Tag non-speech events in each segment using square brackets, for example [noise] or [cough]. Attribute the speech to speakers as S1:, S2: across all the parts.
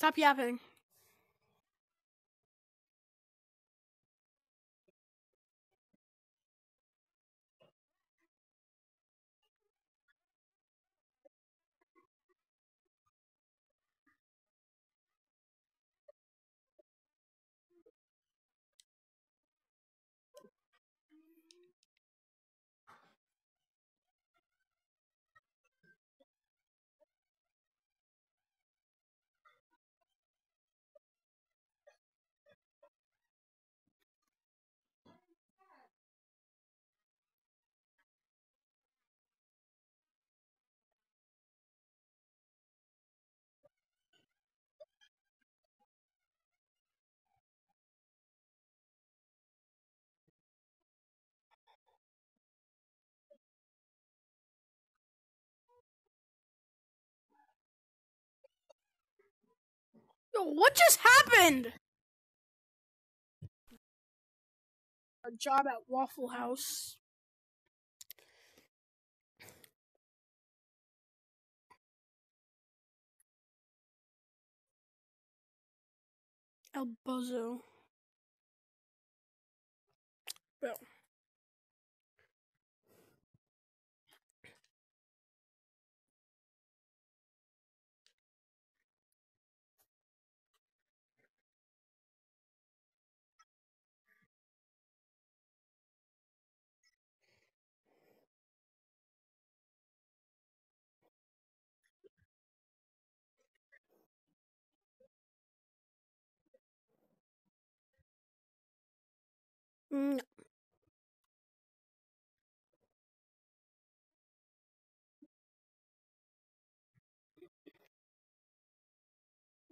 S1: Stop yapping. What just happened? A job at Waffle House. El Bozo. Bro.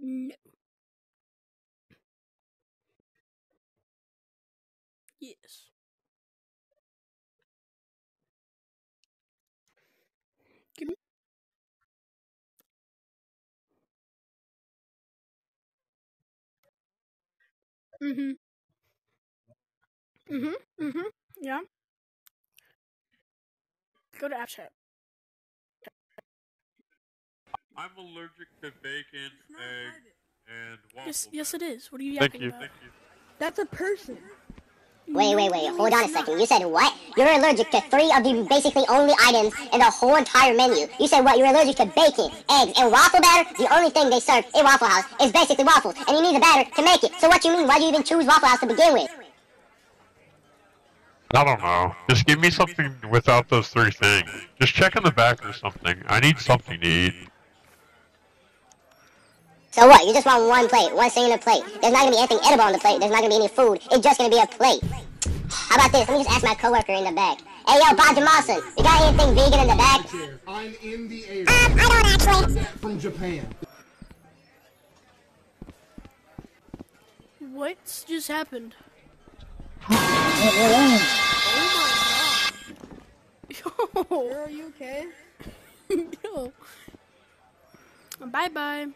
S1: No. Yes. Give me. Mhm. Mhm. Mhm. Yeah. Go to app chat.
S2: I'm allergic to bacon, egg, and waffle.
S1: Yes. Yes, it is. What are you
S2: Thank
S1: yapping
S2: you.
S1: about?
S2: Thank you.
S3: That's a person.
S4: Wait, wait, wait. Hold on a second. You said what? You're allergic to three of the basically only items in the whole entire menu. You said what? You're allergic to bacon, eggs, and waffle batter? The only thing they serve in Waffle House is basically waffles, and you need the batter to make it. So what you mean? Why do you even choose Waffle House to begin with?
S2: I don't know. Just give me something without those three things. Just check in the back or something. I need something to eat.
S4: So what? You just want one plate, one singular plate. There's not gonna be anything edible on the plate. There's not gonna be any food. It's just gonna be a plate. How about this? Let me just ask my coworker in the back. Hey, yo, Baja Mawson, you got anything vegan in the back?
S5: I'm in the air.
S4: Um, I don't actually.
S5: From Japan.
S1: What's just happened? Oh [laughs] my god. Yo.
S3: Are you okay? [laughs]
S1: Yo. Bye bye.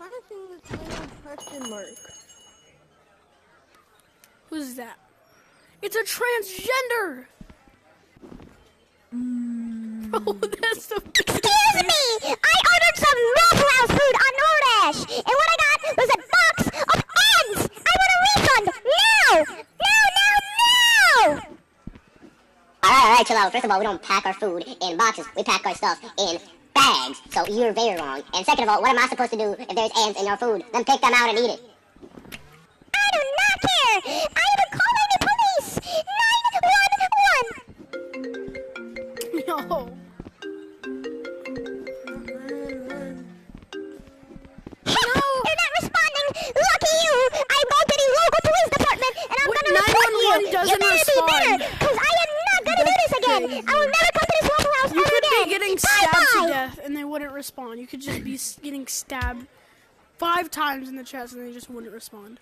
S3: I thought I seen this little question mark.
S1: Who's that? It's a transgender. Hmm. [laughs] Oh, that's the.
S4: Excuse me! I ordered some Waffle House food on DoorDash, and what I got was a box of eggs! I want a refund! Now! Now, now, now! Alright, alright, chill out. First of all, we don't pack our food in boxes. We pack our stuff in bags. So you're very wrong. And second of all, what am I supposed to do if there's ants in your food? Then pick them out and eat it. I do not care! I am calling the police! 911!
S1: Yo.
S4: You're not responding! Lucky you! I called to the local police department and I'm gonna report you!
S1: 911
S4: You better
S1: respond.
S4: be better! Cause I am not gonna do this again! I will never come to this Waffle House
S1: You
S4: ever
S1: could
S4: again!
S1: be getting stabbed
S4: bye!
S1: to death and they wouldn't respond. You could just be getting stabbed five times in the chest and they just wouldn't respond.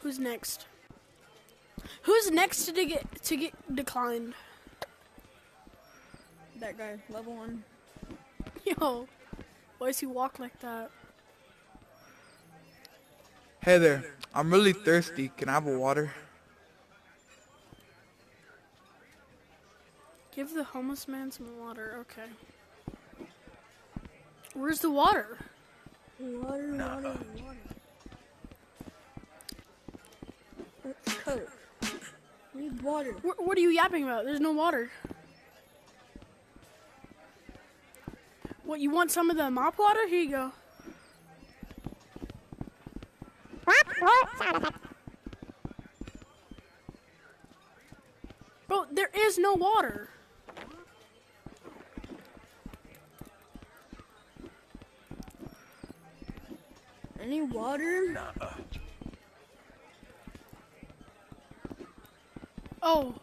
S1: Who's next? Who's next to get to get declined?
S3: That guy, level one. [laughs]
S1: Yo, why does he walk like that?
S6: Hey there, I'm really thirsty. Can I have a water?
S1: Give the homeless man some water. Okay. Where's the water?
S3: Water, water, water. Let's. Need water.
S1: Wh- what are you yapping about? There's no water. What, you want some of the mop water? Here you go. Bro, there is no water.
S3: Any water?
S1: Oh.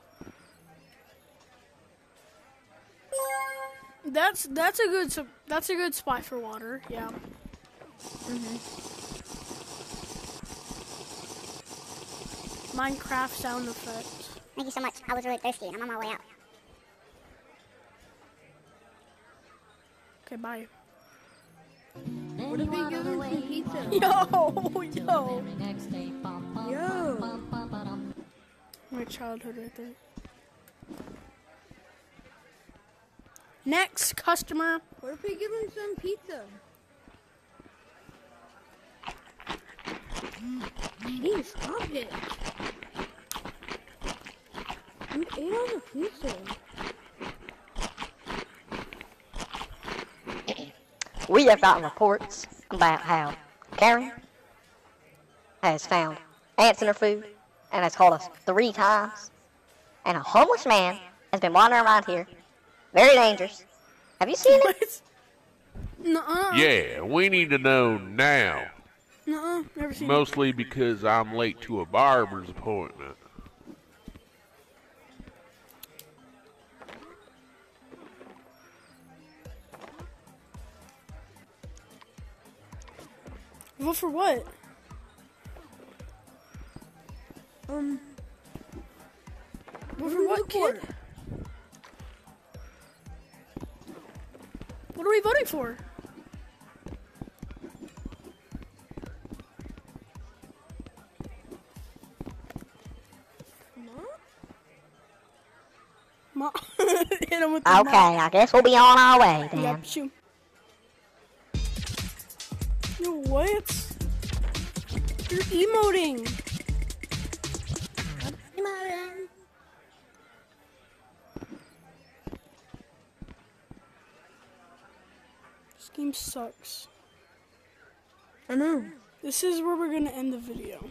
S1: That's that's a good that's a good spot for water. Yeah. Mm-hmm. Minecraft sound effects.
S4: Thank you so much. I was really thirsty and I'm on my way out.
S1: Okay, bye.
S3: What if we give him some pizza?
S1: Yo, [laughs] yo.
S3: Yo.
S1: My childhood right there. Next customer.
S3: What if we give him some pizza? Hey, stop it. You ate all the pizza.
S6: We have gotten reports about how Karen has found ants in her food and has called us three times. And a homeless man has been wandering around here, very dangerous. Have you seen him?
S1: What? Nuh-uh.
S7: Yeah, we need to know now.
S1: Nuh-uh. Never seen it.
S7: Mostly because I'm late to a barber's appointment.
S1: Vote for what?
S3: Um,
S1: Vote
S3: do
S1: for
S3: we
S1: what, kid?
S3: for?
S1: What are we voting for? Ma- [laughs] Hit him with the
S6: Okay, I guess we'll be on our way then.
S1: Yep, shoot. Yo, what? You're emoting. This game sucks.
S3: I know.
S1: This is where we're gonna end the video.